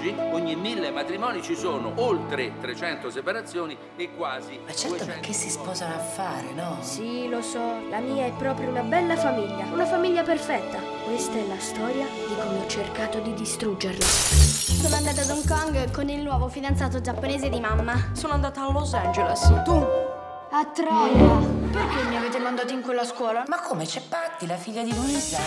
oggi ogni mille matrimoni ci sono oltre 300 separazioni e quasi Ma certo 200 perché si sposano a fare, no? Sì, lo so, la mia è proprio una bella famiglia, una famiglia perfetta. Questa è la storia di come ho cercato di distruggerla. Sono andata ad Hong Kong con il nuovo fidanzato giapponese di mamma. Sono andata a Los Angeles. Tu? A Troia. Perché mandato in quella scuola? Ma come c'è Patti, la figlia di Luisa?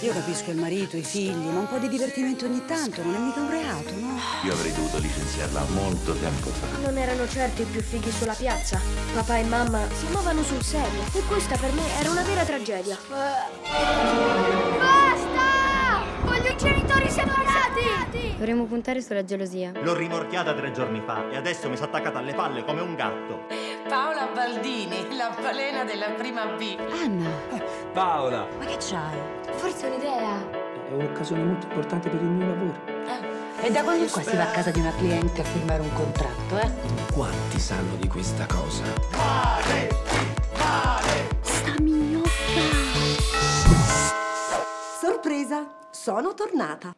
Io capisco il marito, i figli, ma un po' di divertimento ogni tanto non è mica un reato, no? Io avrei dovuto licenziarla molto tempo fa. Non erano certo i più fighi sulla piazza. Papà e mamma si muovano sul serio. E questa per me era una vera tragedia. Basta! Voglio i genitori separati! Dovremmo puntare sulla gelosia. L'ho rimorchiata tre giorni fa e adesso mi si è attaccata alle palle come un gatto. Paola Baldini, la balena della prima B. Anna, Paola! ma che c'hai? Forse un'idea. È un'occasione molto importante per il mio lavoro. E da quando qua si va a casa di una cliente a firmare un contratto, eh? Quanti sanno di questa cosa? Sta mignocca! Sorpresa, sono tornata.